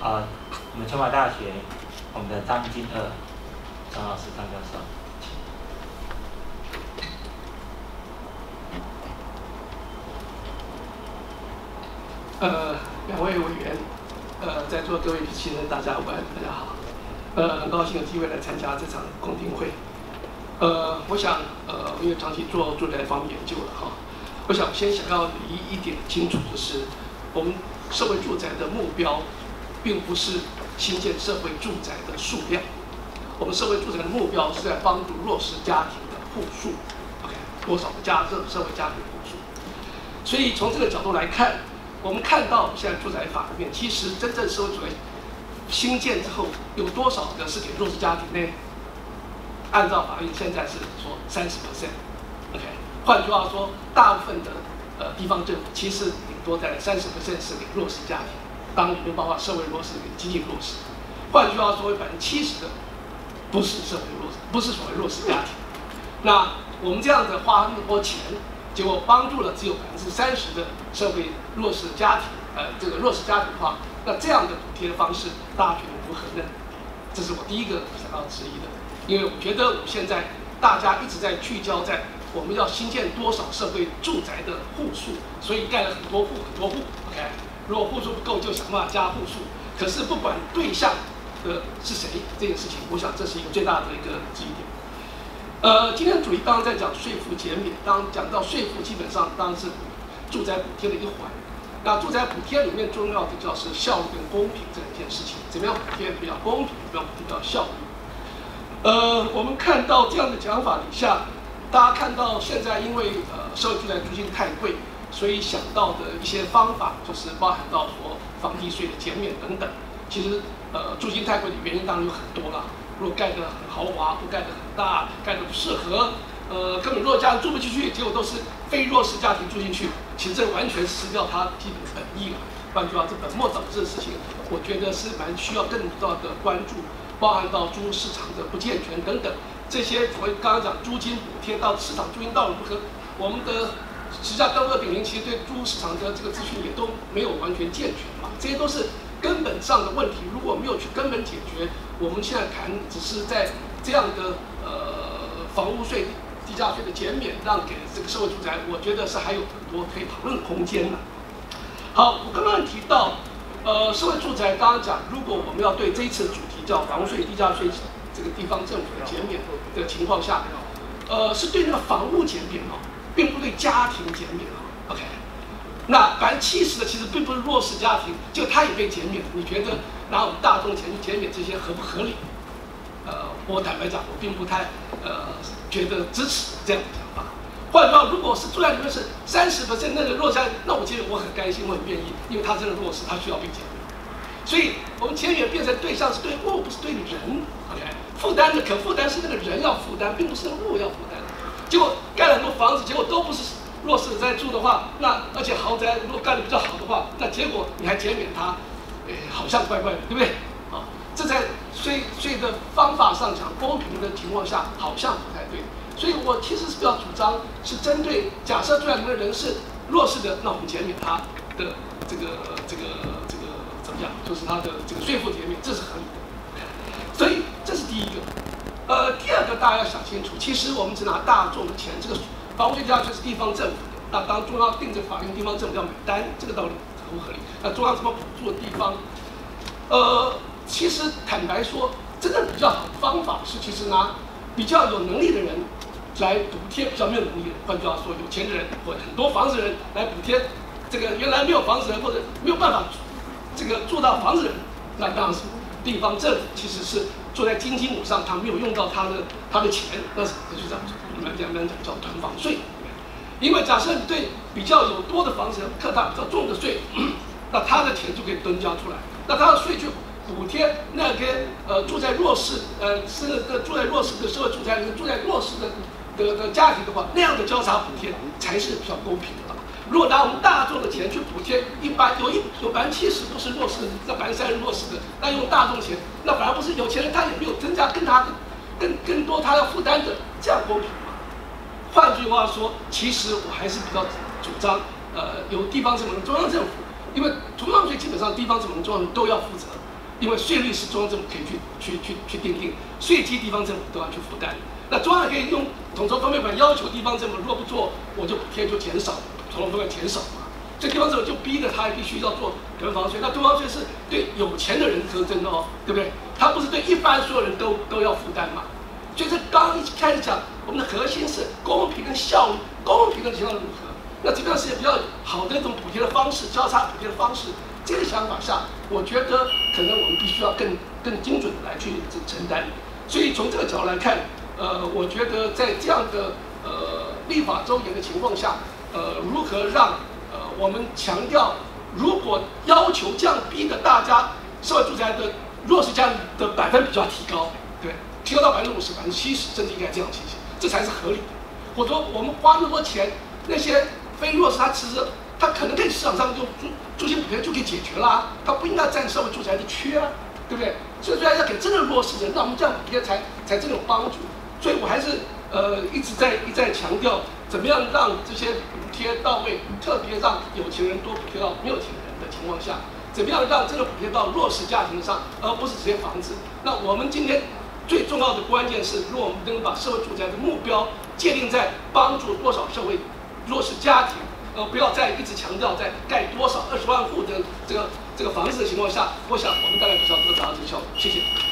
呃，我们清华大学我们的张金二张老师张教授。呃，两位委员，呃，在座各位主持人，大家午安，大家好。呃，很高兴有机会来参加这场公听会。呃，我想，呃，因为长期做住宅方面研究了哈，我想先想要理一点清楚的是，我们社会住宅的目标，并不是新建社会住宅的数量，我们社会住宅的目标是在帮助弱势家庭的户数，OK，多少个家社社会家庭户数。所以从这个角度来看。我们看到现在住宅法里面，其实真正社会主义新建之后，有多少个是给弱势家庭呢？按照法律现在是说三十 percent，OK。换句话说，大部分的呃地方政府其实顶多在三十 percent 是给弱势家庭，当里面包括社会弱势跟经济弱势。换句话说，百分之七十的不是社会弱势，不是所谓弱势家庭。那我们这样子花那么多钱。结果帮助了只有百分之三十的社会弱势家庭，呃，这个弱势家庭的话，那这样的补贴方式，大家觉得如何呢？这是我第一个想要质疑的，因为我觉得我们现在大家一直在聚焦在我们要新建多少社会住宅的户数，所以盖了很多户很多户，OK？如果户数不够，就想办法加户数。可是不管对象的是谁，这件事情，我想这是一个最大的一个记忆点。呃，今天主题刚刚在讲税负减免，当讲到税负，基本上当然是住宅补贴的一环。那住宅补贴里面重要的就是效率跟公平这两件事情，怎么样补贴比较公平，怎么样补贴比较效率？呃，我们看到这样的讲法底下，大家看到现在因为呃社会住宅租金太贵，所以想到的一些方法就是包含到说房地税的减免等等。其实呃租金太贵的原因当然有很多啦。如果盖得很豪华，不盖得很大，盖得不适合，呃，根本弱家住不进去，结果都是非弱势家庭住进去，其实这完全失掉它基本的本意了。换句话说，这本末倒置的事情，我觉得是蛮需要更多的关注，包含到租市场的不健全等等，这些我刚刚讲租金补贴到市场租金到如何，我们的实际上跟二点零其实对租市场的这个资讯也都没有完全健全嘛，这些都是。根本上的问题如果没有去根本解决，我们现在谈只是在这样的呃房屋税、地价税的减免，让给这个社会住宅，我觉得是还有很多可以讨论的空间的。好，我刚刚提到，呃，社会住宅刚刚讲，如果我们要对这一次的主题叫房屋税、地价税这个地方政府的减免的情况下，呃，是对那个房屋减免哦，并不对家庭减免啊。OK。那百分之七十的其实并不是弱势家庭，就他也被减免。你觉得拿我们大众钱去减免这些合不合理？呃，我坦白讲，我并不太呃觉得支持这样的讲法。换句话说，如果是住在里面是三十 percent 那个弱势，那我其实我很甘心，我很愿意，因为他真的弱势，他需要被减免。所以我们减免变成对象是对物，不是对人。OK，负担的可负担是那个人要负担，并不是物要负担。结果盖了很多房子，结果都不是。弱势的在住的话，那而且豪宅如果盖的比较好的话，那结果你还减免他，哎，好像怪怪的，对不对？啊，这在税税的方法上讲公平的情况下，好像不太对。所以我其实是比较主张，是针对假设住在里面的人是弱势的，那我们减免他的这个这个这个怎么样？就是他的这个税负减免，这是合理的。所以这是第一个。呃，第二个大家要想清楚，其实我们只拿大众的钱，这个。房屋税价就是地方政府的，那当中央定这法令，地方政府要买单，这个道理合不合理？那中央怎么补助地方？呃，其实坦白说，真正比较好的方法是，其实拿比较有能力的人来补贴比较没有能力的，换句话说，有钱的人或很多房子的人来补贴这个原来没有房子的人或者没有办法这个做到房子的人，那当然是地方政府其实是坐在金鸡母上，他没有用到他的他的钱，那是那就这样。我们讲讲叫囤房税，因为假设你对比较有多的房子课他比较重的税，那他的钱就可以蹲交出来，那他的税就补贴那跟呃住在弱势呃是的住在弱势的社会住宅里面住在弱势的的的家庭的话，那样的交叉补贴才是比较公平的。如果拿我们大众的钱去补贴一般有一有百分之七十都是弱势的，那百分之三十弱势的，那用大众钱，那反而不是有钱人他也没有增加跟他更更多他要负担的，这样公平吗。换句话说，其实我还是比较主张，呃，由地方政府、中央政府因为中央税基本上地方政府、中央都要负责，因为税率是中央政府可以去去去去定定，税基地方政府都要去负担。那中央可以用统筹分配款要求地方政府，如果不做，我就补贴就减少，统筹分配减少嘛。这地方政府就逼着他必须要做地方税。那囤房税是对有钱的人苛征的哦，对不对？他不是对一般所有人都都要负担嘛。所以这刚一开始讲，我们的核心是公平跟效率，公平的情况如何？那这段时间比较好的一种补贴的方式，交叉补贴的方式。这个想法下，我觉得可能我们必须要更更精准的来去承担。所以从这个角度来看。呃，我觉得在这样的呃立法周延的情况下，呃，如何让呃我们强调，如果要求降低的大家社会住宅的弱势家庭的百分比就要提高，对，提高到百分之五十、百分之七十，甚至应该这样进行，这才是合理的。或者说，我们花那么多钱，那些非弱势他其实他可能在市场上就租租金补贴就可以解决了，他不应该占社会住宅的缺啊，对不对？所以说要给真正弱势人，让我们这样补贴才才真的有帮助。所以我还是呃一直在一再强调，怎么样让这些补贴到位，特别让有钱人多补贴到没有钱人的情况下，怎么样让这个补贴到弱势家庭上，而不是直接房子。那我们今天最重要的关键是，如果我们能把社会住宅的目标界定在帮助多少社会弱势家庭，呃，不要再一直强调在盖多少二十万户的这个这个房子的情况下，我想我们大概比较得到这个效果。谢谢。